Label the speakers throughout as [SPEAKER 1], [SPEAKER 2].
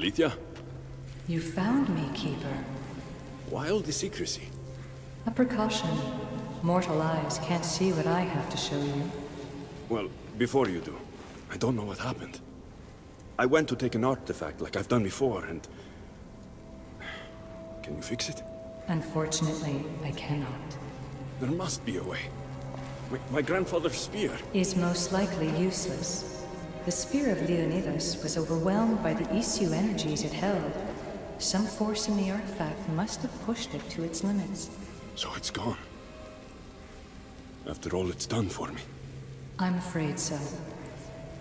[SPEAKER 1] Aletheia,
[SPEAKER 2] You found me, Keeper.
[SPEAKER 1] why all the secrecy?
[SPEAKER 2] A precaution. Mortal eyes can't see what I have to show you.
[SPEAKER 1] Well, before you do, I don't know what happened. I went to take an artifact like I've done before, and... Can you fix it?
[SPEAKER 2] Unfortunately, I cannot.
[SPEAKER 1] There must be a way. My, my grandfather's spear.
[SPEAKER 2] Is most likely useless. The spear of Leonidas was overwhelmed by the Isu energies it held. Some force in the artifact must have pushed it to its limits.
[SPEAKER 1] So it's gone. After all it's done for me.
[SPEAKER 2] I'm afraid so.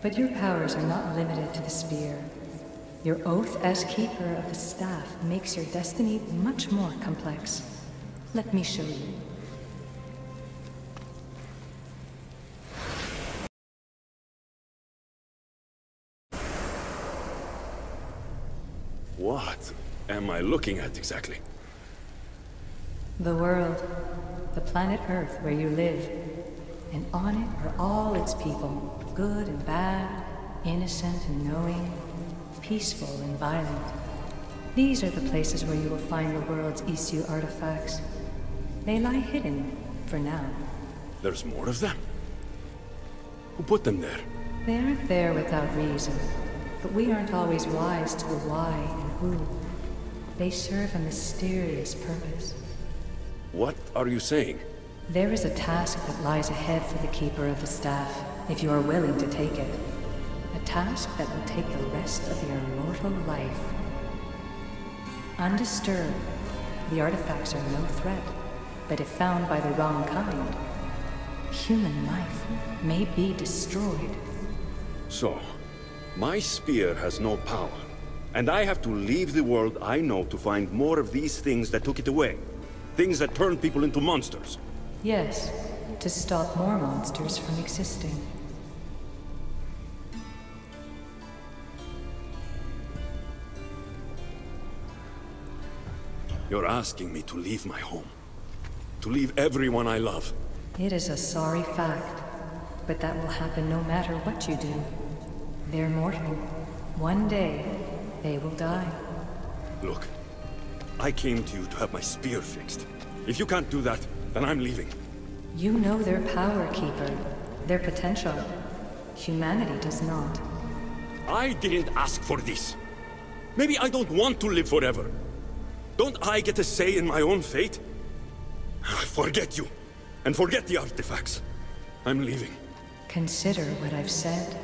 [SPEAKER 2] But your powers are not limited to the spear. Your oath as keeper of the staff makes your destiny much more complex. Let me show you.
[SPEAKER 1] What am I looking at exactly?
[SPEAKER 2] The world, the planet Earth where you live, and on it are all its people, good and bad, innocent and knowing, peaceful and violent. These are the places where you will find the world's Isu artifacts. They lie hidden, for now.
[SPEAKER 1] There's more of them? Who put them there?
[SPEAKER 2] They aren't there without reason, but we aren't always wise to the why who. They serve a mysterious purpose.
[SPEAKER 1] What are you saying?
[SPEAKER 2] There is a task that lies ahead for the Keeper of the Staff, if you are willing to take it. A task that will take the rest of your mortal life. Undisturbed, the artifacts are no threat, but if found by the wrong kind, human life may be destroyed.
[SPEAKER 1] So, my spear has no power, and I have to leave the world I know to find more of these things that took it away. Things that turn people into monsters.
[SPEAKER 2] Yes, to stop more monsters from existing.
[SPEAKER 1] You're asking me to leave my home. To leave everyone I love.
[SPEAKER 2] It is a sorry fact, but that will happen no matter what you do. They're mortal. One day, they will die.
[SPEAKER 1] Look, I came to you to have my spear fixed. If you can't do that, then I'm leaving.
[SPEAKER 2] You know their power, Keeper. Their potential. Humanity does not.
[SPEAKER 1] I didn't ask for this. Maybe I don't want to live forever. Don't I get a say in my own fate? Ah, forget you. And forget the artifacts. I'm leaving.
[SPEAKER 2] Consider what I've said.